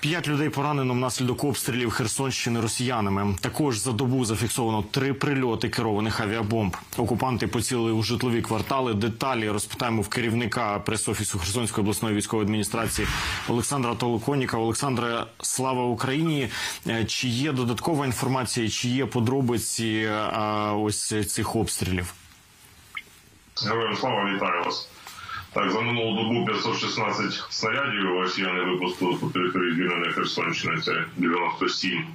П'ять людей поранено внаслідок обстрілів Херсонщини росіянами. Також за добу зафіксовано три прильоти керованих авіабомб. Окупанти поцілили у житлові квартали. Деталі розпитаємо в керівника прес-офісу Херсонської обласної військової адміністрації Олександра Толоконіка. Олександре, слава Україні! Е, Чи є додаткова інформація? Чи є подробиці е, ось цих обстрілів? Героям слава вітаю вас. Так, за минулу добу 516 снарядів росіяни випустили по території звільненої Херсонщини. Це 97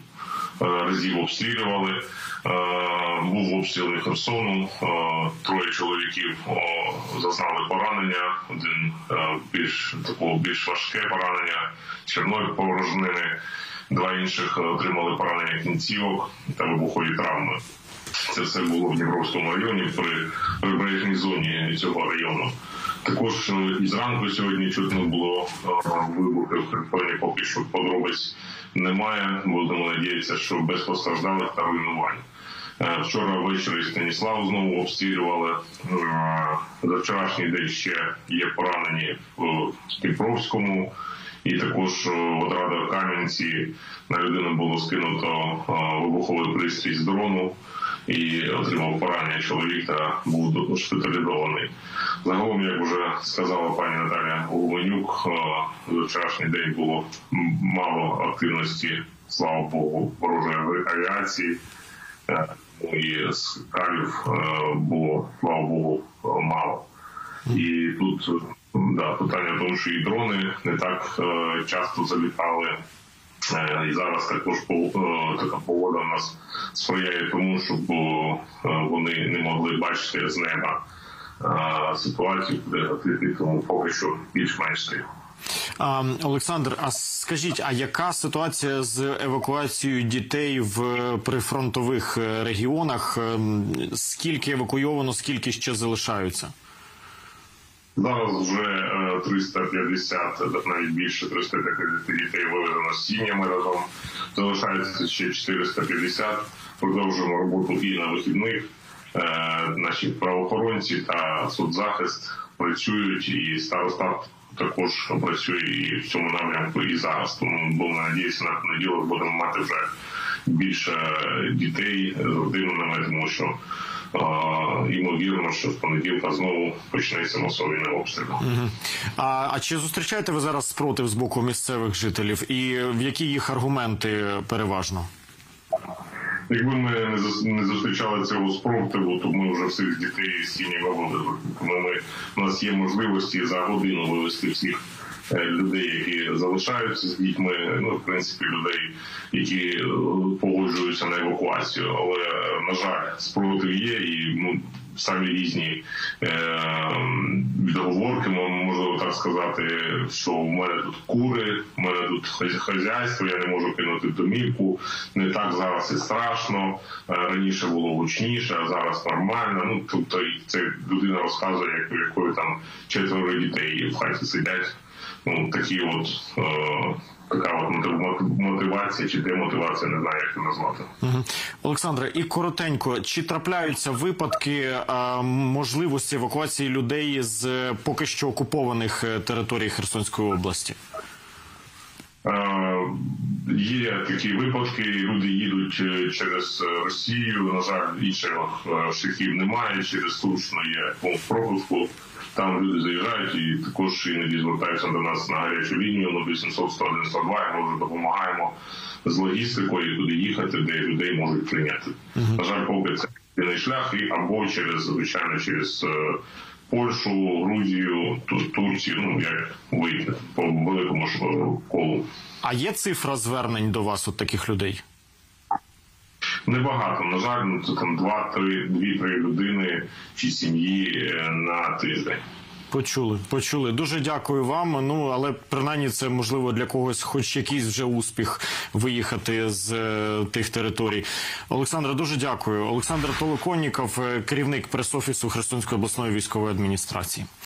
е, разів обстрілювали. Е, Був обстріл Херсону. Е, Троє чоловіків зазнали поранення. Один більш такого більш важке поранення черної порожнини. Два інших отримали поранення кінцівок та вибухові травми. Це все було в Дніпровському районі при прибережній зоні цього району. Також е, і зранку сьогодні чутно було е, вибухи в Херсоні, поки що подробиць немає. Будемо надіятися, що без постраждалих та руйнувань. Е, Вчора ввечері Станіслав знову обстрілювали. Е, За вчорашній день ще є поранені в Дніпровському. І також е, в Кам'янці на людину було скинуто вибуховий пристрій з дрону і отримав поранення чоловік та був госпіталізований. Загалом, як вже сказала пані Наталя Гуменюк, за вчорашній день було мало активності, слава Богу, ворожої авіації. Ну І скалів е, було, слава Богу, мало. І тут да, питання в тому, що і дрони не так е, часто залітали. Е, І зараз також по- така погода у нас сприяє тому, щоб вони не могли бачити з неба ситуацію, де тому поки що більш-менш тихо. Олександр, а скажіть, а яка ситуація з евакуацією дітей в прифронтових е, регіонах? Ем, Скільки евакуйовано, скільки ще залишаються? Зараз вже е, 350, навіть більше 350 дітей вивезено з сім'ями разом. Залишається ще 450. Продовжуємо роботу і на вихідних. Е, Наші правоохоронці та соцзахист працюють, і старостат також працює і в цьому напрямку і зараз. Тому будемо надіятися, на понеділок будемо мати вже більше дітей з родинами, тому що ймовірно, що з понеділка знову почнеться масовий обстріл. А, а чи зустрічаєте ви зараз спротив з боку місцевих жителів? І в які їх аргументи переважно? Якби ми не зустрічали цього спротиву, то ми вже всіх дітей з сім'ями виводили. Ми у нас є можливості за годину вивести всіх е, людей, які залишаються з дітьми. Ну, в принципі, людей, які е, погоджуються на евакуацію. Але на жаль, спротив є і ну. Самі різні е, відговорки, мо- можливо так сказати, що в мене тут кури, в мене тут хазя- хазяйство, я не можу кинути домівку. Не так зараз і страшно. Е, Раніше було гучніше, а зараз нормально. Ну тобто, це людина розказує, як у якої там четверо дітей в хаті сидять. Ну такі от е, така от мотивація чи демотивація, не знаю, як це назвати. Олександре, і коротенько, чи трапляються випадки а, можливості евакуації людей з е, поки що окупованих е, територій Херсонської області? Е, Є такі випадки, люди їдуть через Росію. На жаль, інших шляхів немає. Через Турщину є пункт пропуску. Там люди заїжджають і також іноді звертаються до нас на гарячу лінію 0800 101 102. і Ми вже допомагаємо з логістикою, куди їхати, де людей можуть прийняти. На жаль, поки це єдиний шлях, і або через звичайно через. е, Польщу, Грузію, Ту- Турцію, ну як вийти по великому е, колу. А є цифра звернень до вас от таких людей? Небагато, на жаль, ну це там два-три, дві-три людини чи сім'ї е, на тиждень. Почули, почули. Дуже дякую вам. Ну але принаймні це можливо для когось, хоч якийсь вже успіх виїхати з е, тих територій. Олександра, дуже дякую. Олександр Толоконніков, е, керівник прес-офісу Херсонської обласної військової адміністрації.